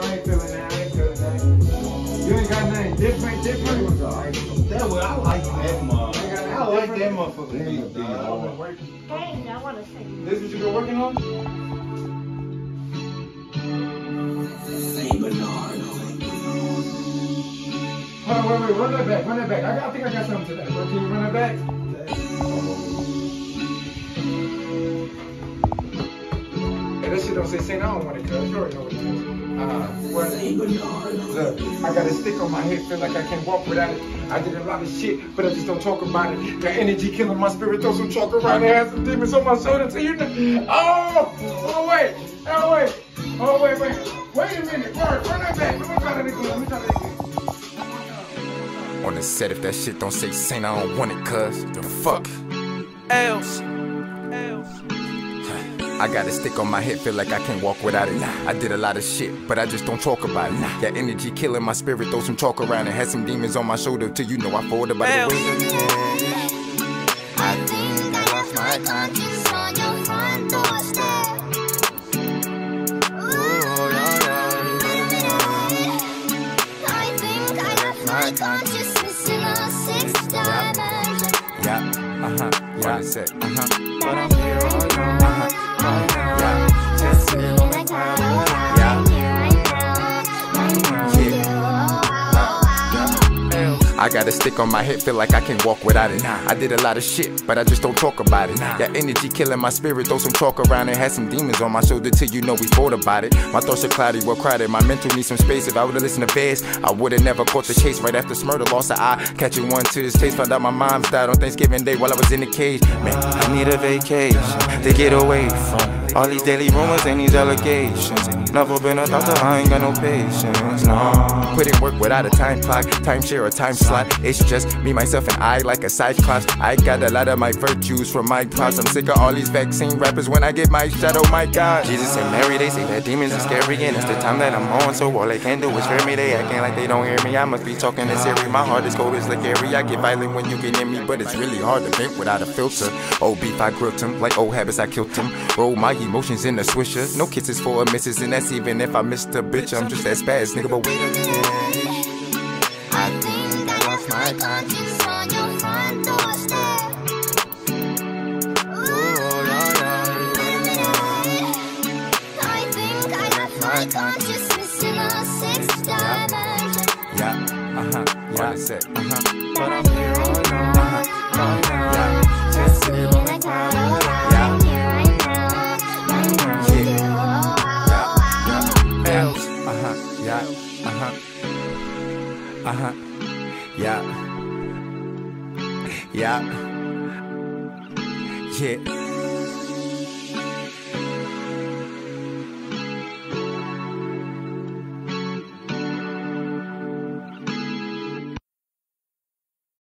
I ain't feeling that. I ain't feeling that. You ain't got nothing different, different. That's what I like that motherfucker. I like that motherfucker. Hey, I've been working. Hey, I want to say. This what you been working on? Hold on, wait, wait, run that back, run that back. I, got, I think I got something to that. Can you run that back? Hey, that shit don't say Saint. I don't want it, cuz. You already know what it is. Uh, what? Look, I got a stick on my head, feel like I can't walk without it. I did a lot of shit, but I just don't talk about it. Got energy killing my spirit, throw some chalk around there, have some demons on my shoulder till you know. Oh, oh wait, oh wait, oh wait, wait, wait a minute, Bird, run that back. Let me try that again. Let me try that again. On the set, if that shit don't say Saint, I don't want it, cuz. The fuck? Else. I got a stick on my head, feel like I can't walk without it. I did a lot of shit, but I just don't talk about it. Got energy killing my spirit, throw some chalk around and had some demons on my shoulder till you know I folded by the way. I think I lost my conscience on your front doorstep. Ooh, yeah, yeah. I think I left my consciousness in a sixth dimension. Yeah, uh huh, yeah, the set, uh huh. But I'm here all alone, right now. I got a stick on my head, feel like I can't walk without it. I did a lot of shit, but I just don't talk about it. That energy killing my spirit, throw some chalk around and had some demons on my shoulder till you know we thought about it. My thoughts are cloudy, well crowded. My mental needs some space. If I would've listened to Vez, I would've never caught the chase. Right after Smurder lost an eye, catching one to this taste. Found out my mom's died on Thanksgiving Day while I was in the cage. Man, I need a vacation to get away from all these daily rumors and these allegations. Never been a doctor, I ain't got no patience. No, put in work without a time clock, timeshare or time slot. It's just me, myself, and I, like a cyclops. I got a lot of my virtues from my plots. I'm sick of all these vaccine rappers. When I get my shot, oh my God. Jesus and Mary, they say that demons are scary, and it's the time that I'm on. So all they can do is fear me. They acting like they don't hear me. I must be talking to Siri. My heart is cold as like Gary. I get violent when you get in me, but it's really hard to think without a filter. Old beef, I grilled him. Like old habits, I killed him. Roll my emotions in the swisher. No kisses for a missus, and that's even if I missed a bitch. I'm just that spaz, nigga. But wait a minute. My conscience on your front doorstep. Ooh, I think I left my consciousness in a sixth dimension. Yeah, uh huh, yeah, the set, uh huh. But I'm here all alone, right now. Just sitting in the cloud, Yeah. right here, right now, right now. Yeah, Else, uh huh, yeah, uh huh, uh huh, yeah, yeah, yeah.